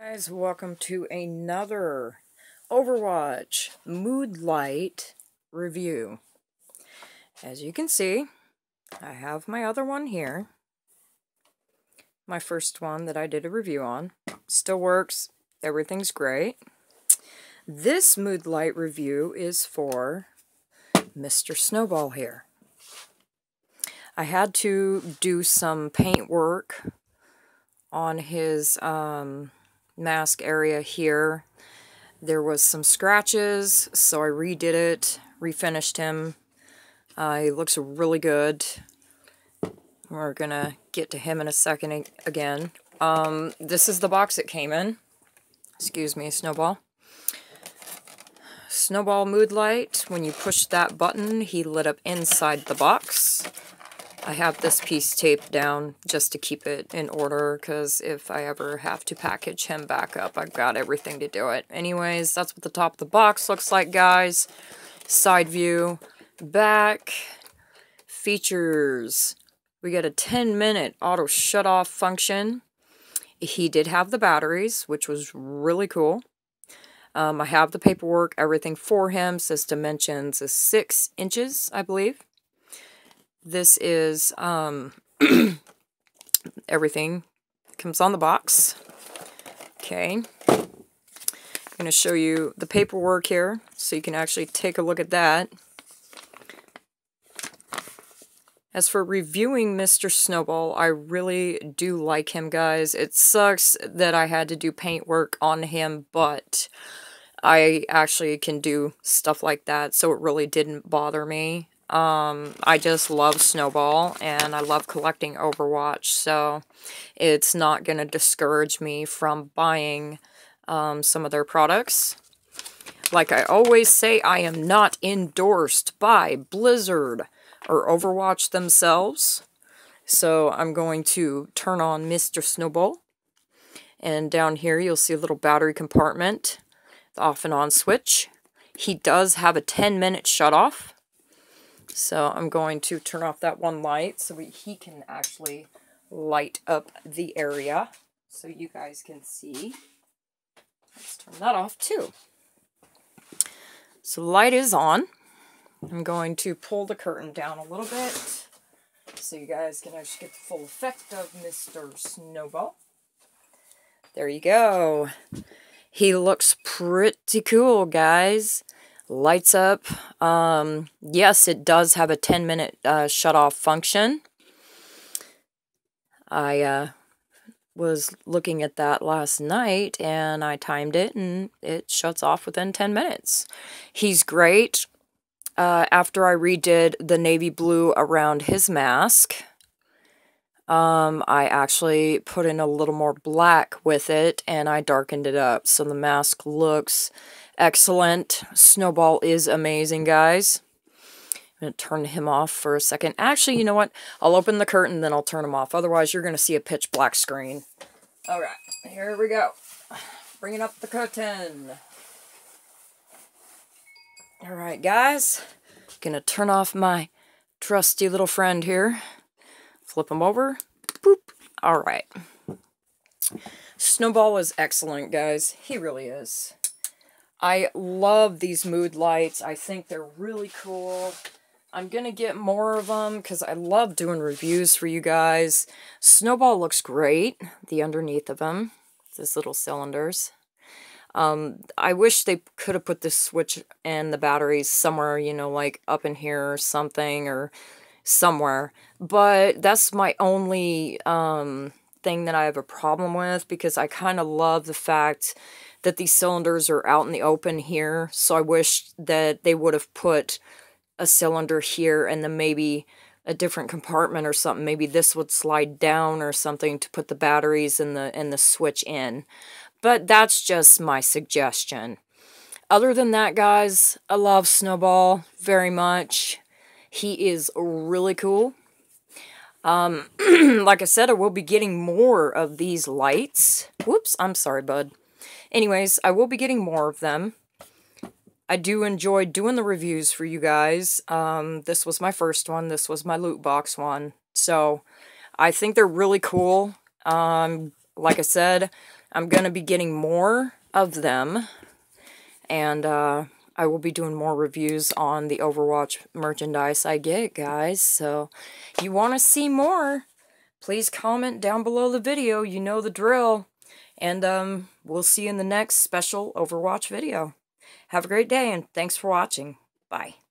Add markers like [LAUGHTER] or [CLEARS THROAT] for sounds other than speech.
Guys, welcome to another Overwatch Mood Light review. As you can see, I have my other one here. My first one that I did a review on. Still works. Everything's great. This Mood Light review is for Mr. Snowball here. I had to do some paint work on his um, mask area here. There was some scratches, so I redid it, refinished him. Uh, he looks really good. We're gonna get to him in a second again. Um, this is the box it came in. Excuse me, Snowball. Snowball Mood Light. When you push that button, he lit up inside the box. I have this piece taped down just to keep it in order because if I ever have to package him back up, I've got everything to do it. Anyways, that's what the top of the box looks like, guys. Side view, back, features. We get a 10 minute auto shut off function. He did have the batteries, which was really cool. Um, I have the paperwork, everything for him. Says dimensions is six inches, I believe. This is um, [CLEARS THROAT] everything comes on the box. Okay. I'm going to show you the paperwork here so you can actually take a look at that. As for reviewing Mr. Snowball, I really do like him, guys. It sucks that I had to do paint work on him, but I actually can do stuff like that, so it really didn't bother me. Um, I just love Snowball and I love collecting Overwatch, so it's not going to discourage me from buying um, some of their products. Like I always say, I am not endorsed by Blizzard or Overwatch themselves. So I'm going to turn on Mr. Snowball. And down here you'll see a little battery compartment, the off and on switch. He does have a 10 minute shut off. So I'm going to turn off that one light so we, he can actually light up the area so you guys can see. Let's turn that off too. So light is on. I'm going to pull the curtain down a little bit so you guys can actually get the full effect of Mr. Snowball. There you go. He looks pretty cool, guys lights up. Um, yes, it does have a 10 minute uh, shut off function. I uh, was looking at that last night and I timed it and it shuts off within 10 minutes. He's great. Uh, after I redid the navy blue around his mask, um, I actually put in a little more black with it and I darkened it up so the mask looks Excellent. Snowball is amazing, guys. I'm going to turn him off for a second. Actually, you know what? I'll open the curtain, then I'll turn him off. Otherwise, you're going to see a pitch black screen. All right, here we go. Bringing up the curtain. All right, guys. Gonna turn off my trusty little friend here. Flip them over. Boop. All right. Snowball is excellent, guys. He really is. I love these mood lights. I think they're really cool. I'm going to get more of them because I love doing reviews for you guys. Snowball looks great, the underneath of them, these little cylinders. Um, I wish they could have put the switch and the batteries somewhere, you know, like up in here or something or somewhere. But that's my only um, thing that I have a problem with because I kind of love the fact that these cylinders are out in the open here. So I wish that they would have put a cylinder here and then maybe a different compartment or something. Maybe this would slide down or something to put the batteries and the and the switch in. But that's just my suggestion. Other than that, guys, I love Snowball very much. He is really cool. Um, [CLEARS THROAT] like I said, I will be getting more of these lights. Whoops, I'm sorry, bud. Anyways, I will be getting more of them. I do enjoy doing the reviews for you guys. Um, this was my first one. This was my loot box one. So, I think they're really cool. Um, like I said, I'm going to be getting more of them. And uh, I will be doing more reviews on the Overwatch merchandise I get, guys. So, you want to see more, please comment down below the video. You know the drill. And um, we'll see you in the next special Overwatch video. Have a great day, and thanks for watching. Bye.